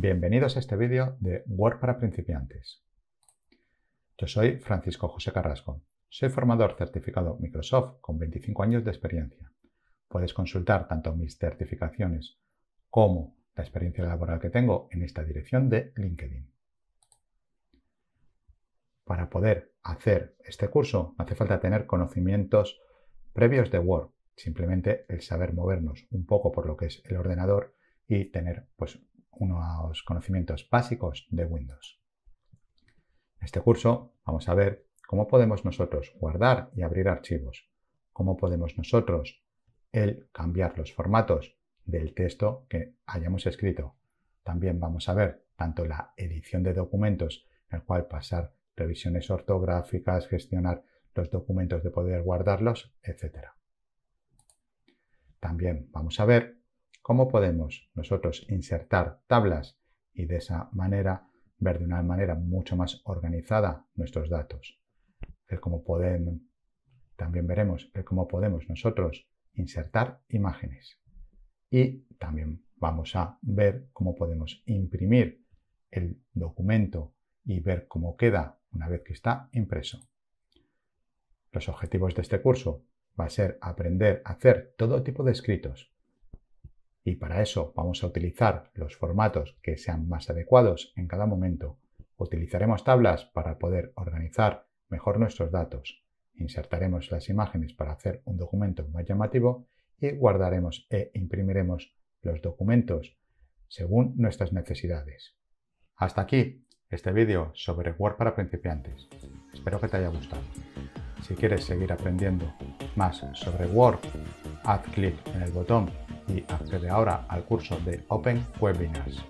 Bienvenidos a este vídeo de Word para principiantes. Yo soy Francisco José Carrasco. Soy formador certificado Microsoft con 25 años de experiencia. Puedes consultar tanto mis certificaciones como la experiencia laboral que tengo en esta dirección de LinkedIn. Para poder hacer este curso no hace falta tener conocimientos previos de Word, simplemente el saber movernos un poco por lo que es el ordenador y tener pues unos conocimientos básicos de Windows. En este curso vamos a ver cómo podemos nosotros guardar y abrir archivos, cómo podemos nosotros el cambiar los formatos del texto que hayamos escrito. También vamos a ver tanto la edición de documentos, en el cual pasar revisiones ortográficas, gestionar los documentos de poder guardarlos, etc. También vamos a ver cómo podemos nosotros insertar tablas y de esa manera ver de una manera mucho más organizada nuestros datos. El cómo podemos, también veremos el cómo podemos nosotros insertar imágenes. Y también vamos a ver cómo podemos imprimir el documento y ver cómo queda una vez que está impreso. Los objetivos de este curso va a ser aprender a hacer todo tipo de escritos, y para eso vamos a utilizar los formatos que sean más adecuados en cada momento. Utilizaremos tablas para poder organizar mejor nuestros datos. Insertaremos las imágenes para hacer un documento más llamativo y guardaremos e imprimiremos los documentos según nuestras necesidades. Hasta aquí este vídeo sobre Word para principiantes. Espero que te haya gustado. Si quieres seguir aprendiendo más sobre Word, haz clic en el botón y accede ahora al curso de Open Webinars.